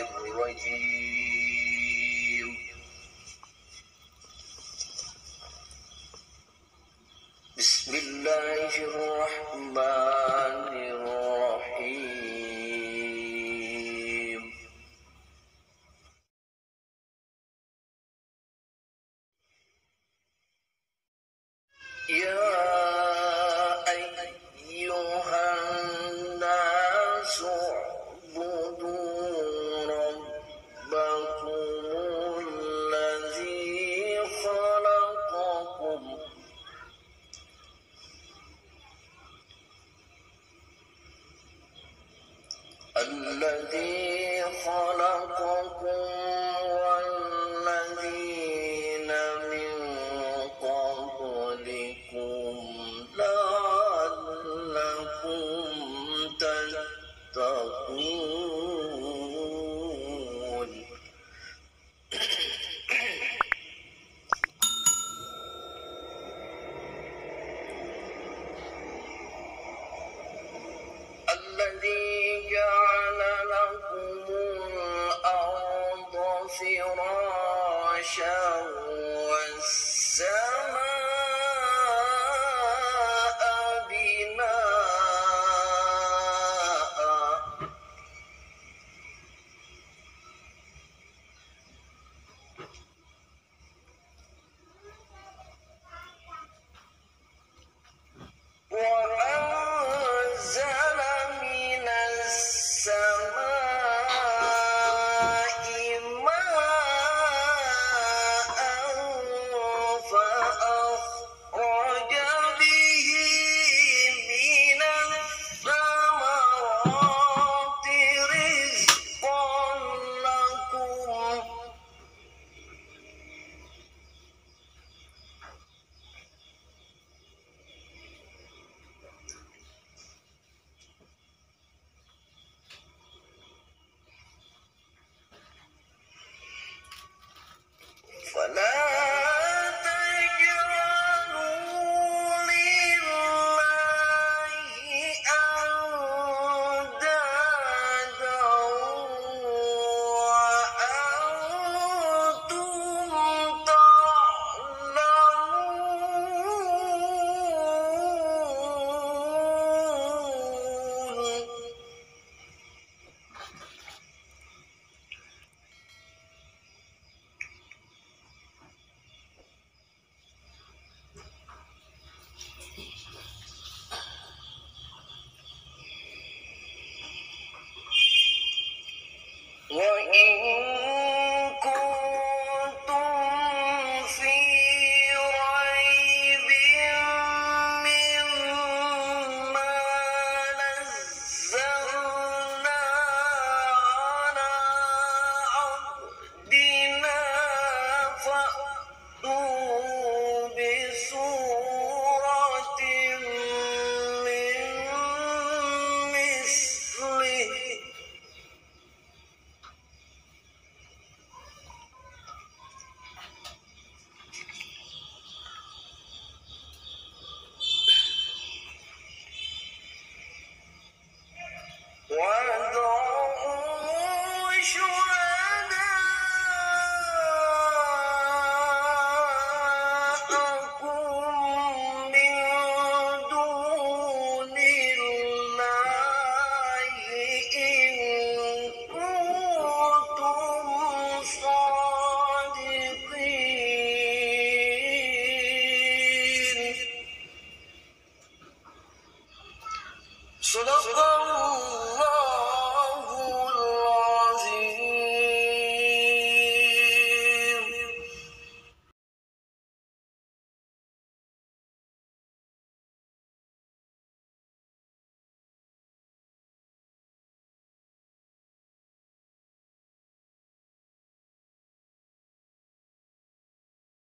الرجيم. بسم الله الرحمن الذي خلقكم العرش والسماء Oh. صدق الله